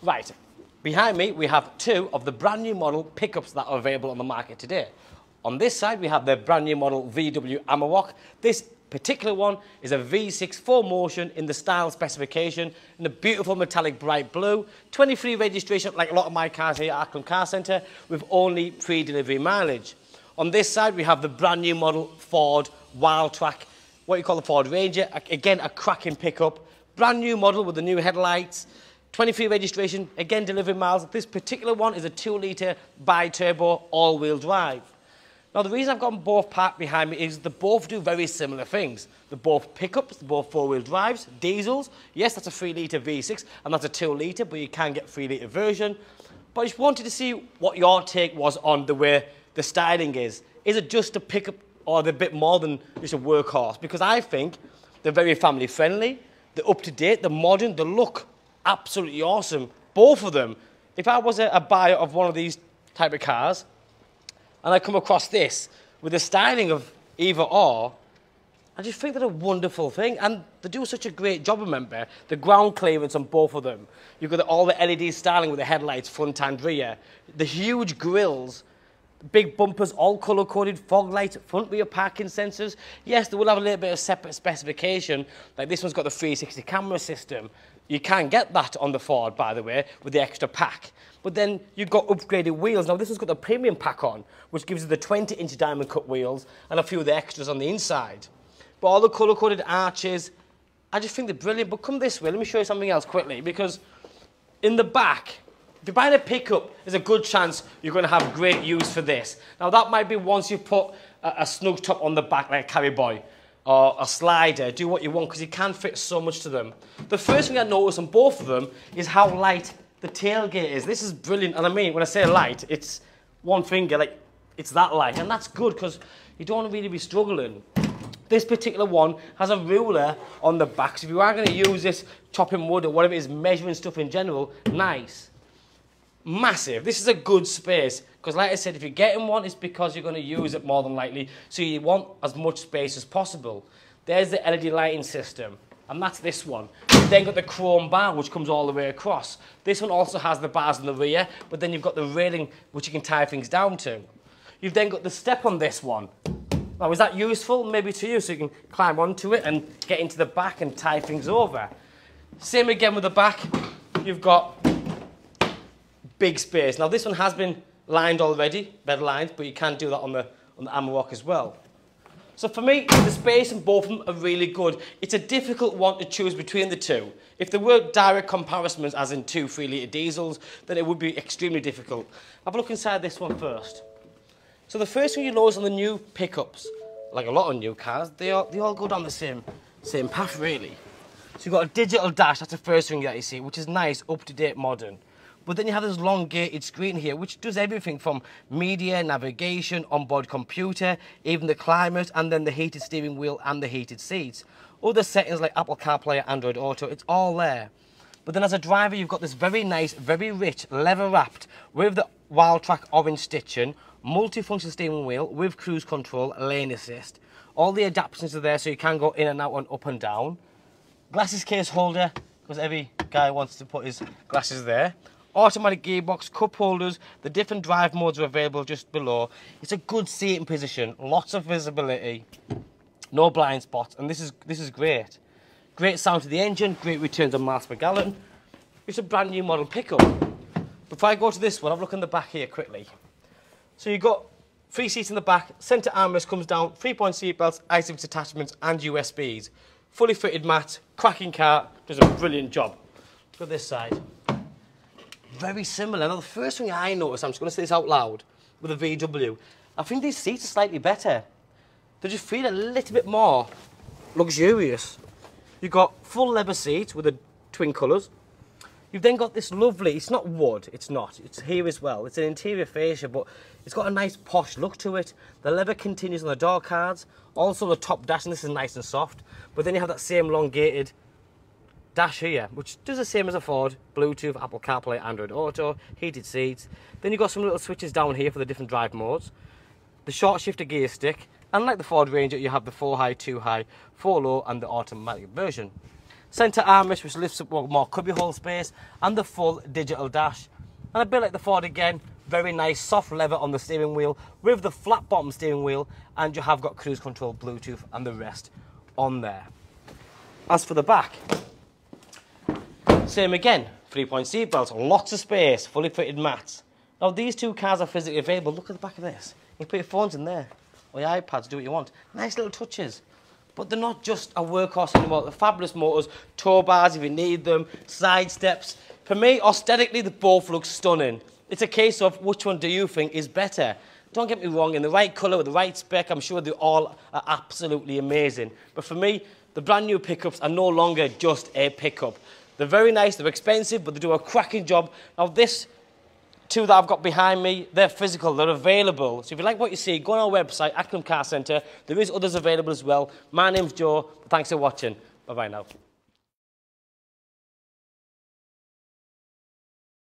Right, behind me we have two of the brand new model pickups that are available on the market today. On this side we have the brand new model VW Amarok. This particular one is a V6 4Motion in the style specification in a beautiful metallic bright blue. 23 registration like a lot of my cars here at Acklam Car Centre with only pre-delivery mileage. On this side we have the brand new model Ford Wildtrak, what you call the Ford Ranger. Again a cracking pickup. Brand new model with the new headlights. 23 registration, again delivery miles. This particular one is a 2 litre bi-turbo all-wheel drive. Now, the reason I've got them both parked behind me is they both do very similar things. They're both pickups, they're both four-wheel drives, diesels. Yes, that's a 3-litre V6, and that's a 2-litre, but you can get 3-litre version. But I just wanted to see what your take was on the way the styling is. Is it just a pickup, or a bit more than just a workhorse? Because I think they're very family-friendly, they're up-to-date, they're modern, they look absolutely awesome. Both of them. If I was a, a buyer of one of these type of cars, and I come across this with the styling of either or, I just think they're a wonderful thing. And they do such a great job, remember. The ground clearance on both of them. You've got all the LED styling with the headlights, front and rear. The huge grills, big bumpers, all colour-coded, fog lights, front rear parking sensors. Yes, they will have a little bit of separate specification. Like this one's got the 360 camera system. You can get that on the Ford, by the way, with the extra pack. But then you've got upgraded wheels. Now, this has got the premium pack on, which gives you the 20-inch diamond cut wheels and a few of the extras on the inside. But all the colour-coded arches, I just think they're brilliant. But come this way, let me show you something else quickly, because in the back, if you're buying a pickup, there's a good chance you're going to have great use for this. Now, that might be once you put a, a snug top on the back, like a carry boy or a slider, do what you want because you can fit so much to them. The first thing I notice on both of them is how light the tailgate is. This is brilliant, and I mean, when I say light, it's one finger, like, it's that light, and that's good because you don't really be struggling. This particular one has a ruler on the back, so if you are going to use this chopping wood or whatever it is, measuring stuff in general, nice. Massive. This is a good space. Because like I said, if you're getting one, it's because you're going to use it more than likely. So you want as much space as possible. There's the LED lighting system. And that's this one. You've then got the chrome bar, which comes all the way across. This one also has the bars in the rear, but then you've got the railing, which you can tie things down to. You've then got the step on this one. Now, is that useful? Maybe to you, so you can climb onto it and get into the back and tie things over. Same again with the back. You've got big space. Now, this one has been lined already, bed lined, but you can do that on the, on the Amarok as well. So for me, the space in both of them are really good. It's a difficult one to choose between the two. If there were direct comparisons, as in two 3-litre diesels, then it would be extremely difficult. Have a look inside this one first. So the first thing you notice on the new pickups, like a lot of new cars, they all, they all go down the same, same path, really. So you've got a digital dash, that's the first thing that you see, which is nice, up-to-date, modern. But then you have this elongated screen here, which does everything from media, navigation, onboard computer, even the climate, and then the heated steering wheel and the heated seats. Other settings like Apple CarPlay, Android Auto, it's all there. But then as a driver, you've got this very nice, very rich, leather-wrapped, with the Wildtrak orange stitching, multifunction steering wheel with cruise control, lane assist. All the adaptations are there so you can go in and out and up and down. Glasses case holder, because every guy wants to put his glasses there automatic gearbox, cup holders, the different drive modes are available just below. It's a good seating position, lots of visibility, no blind spots, and this is, this is great. Great sound to the engine, great returns on miles per gallon. It's a brand new model pickup. Before I go to this one, a look in the back here quickly. So you've got three seats in the back, centre armrest comes down, three-point seat belts, ISOFIX attachments and USBs. Fully fitted mat, cracking car, does a brilliant job. Look at this side very similar. Now, the first thing I noticed, I'm just going to say this out loud, with a VW, I think these seats are slightly better. They just feel a little bit more luxurious. You've got full leather seats with the twin colours. You've then got this lovely, it's not wood, it's not, it's here as well. It's an interior fascia, but it's got a nice posh look to it. The leather continues on the door cards. Also the top dash, and this is nice and soft. But then you have that same elongated dash here, which does the same as a Ford, Bluetooth, Apple CarPlay, Android Auto, heated seats. Then you've got some little switches down here for the different drive modes. The short shifter gear stick, and like the Ford Ranger, you have the 4 high, 2 high, 4 low, and the automatic version. Centre armrest, which lifts up more cubbyhole space, and the full digital dash. And a bit like the Ford again, very nice soft leather on the steering wheel with the flat bottom steering wheel, and you have got cruise control, Bluetooth, and the rest on there. As for the back, same again, three-point seat belts, lots of space, fully fitted mats. Now these two cars are physically available. Look at the back of this. You put your phones in there, or your iPads, do what you want. Nice little touches. But they're not just a workhorse anymore. They're fabulous motors, tow bars if you need them, side steps. For me, aesthetically, they both look stunning. It's a case of which one do you think is better? Don't get me wrong, in the right colour with the right spec, I'm sure they all are absolutely amazing. But for me, the brand new pickups are no longer just a pickup. They're very nice, they're expensive, but they do a cracking job. Now this two that I've got behind me, they're physical, they're available. So if you like what you see, go on our website, Acklam Car Centre. There is others available as well. My name's Joe. Thanks for watching. Bye-bye now.